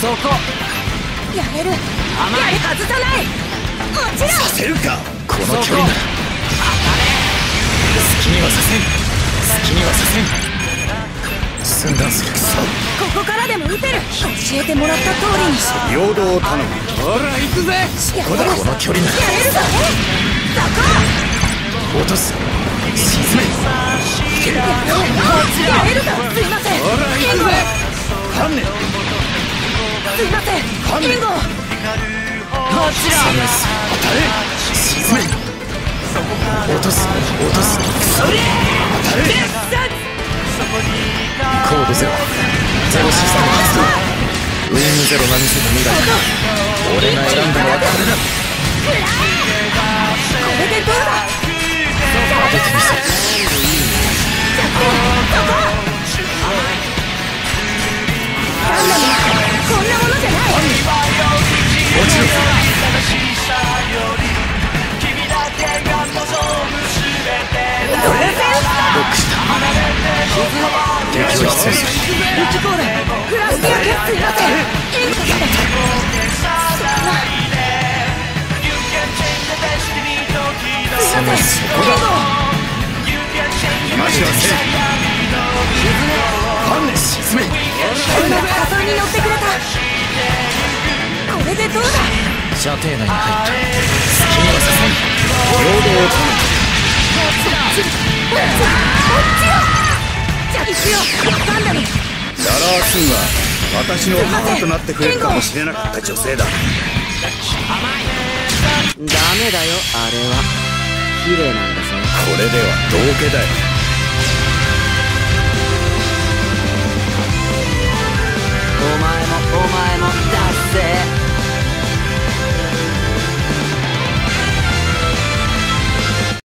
そこ。やれる。甘い外さない。もちろんさせるか。こ。の距離なら。好きにはさせん。好きにはさせん。寸断するここからでも撃てる。教えてもらった通りに。平等を頼むほら行くぜ。やここだ。この距離なら。やれるぞ。そこ。落とす。沈め。いけるやれるぞ。すいません。ほら行くぜ。観念すいません。援護こちらサメス当たれ。沈め落とす。落とす。当たれ。コードゼロゼロシステム発動。ウィングゼロが見せた未来。俺が選んだのはこれだ。これでどうだ？ちろロックした敵を必要するウチコールフラスティアケすいません援護してそのそこだ今しはせ観念沈め加算に乗ってくれたこれでどうだ？射程内に入った。好きにはさせん平等を頼じゃあ行くよガンダムむララースンは私の母となってくれるかもしれなかった女性だダメだよあれは綺麗なんだぞこれでは道家だよ